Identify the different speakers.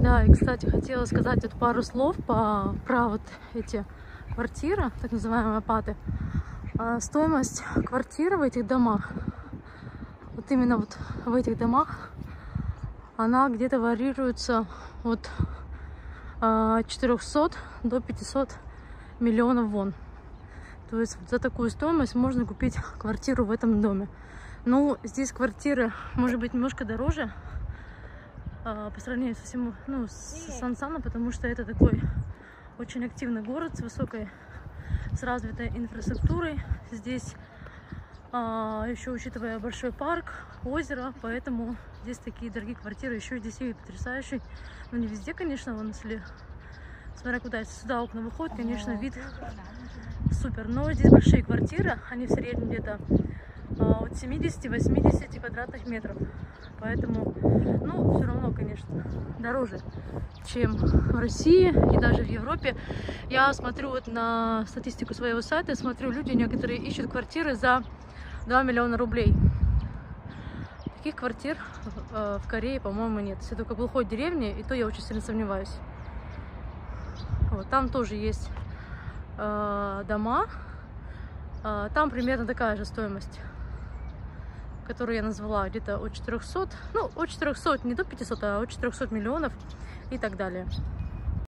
Speaker 1: Да, и, кстати, хотела сказать вот пару слов по, про вот эти квартиры, так называемые апаты. А, стоимость квартиры в этих домах, вот именно вот в этих домах, она где-то варьируется от 400 а, до 500 миллионов вон. То есть за такую стоимость можно купить квартиру в этом доме. Ну, здесь квартиры, может быть, немножко дороже по сравнению со всем, ну, с Сансаном, потому что это такой очень активный город с высокой, с развитой инфраструктурой. Здесь а, еще учитывая большой парк, озеро, поэтому здесь такие дорогие квартиры. Еще здесь вид потрясающий. Ну, не везде, конечно, вон, если смотря куда сюда окна выходят, конечно, вид супер. Но здесь большие квартиры, они в среднем где-то а, от 70-80 квадратных метров. Поэтому, ну, все равно, конечно, дороже, чем в России и даже в Европе. Я смотрю вот на статистику своего сайта, смотрю, люди некоторые ищут квартиры за 2 миллиона рублей. Таких квартир э, в Корее, по-моему, нет. Все только глухой деревни, и то я очень сильно сомневаюсь. Вот, там тоже есть э, дома. Э, там примерно такая же стоимость которую я назвала, где-то от 400, ну, от 400, не до 500, а от 400 миллионов и так далее.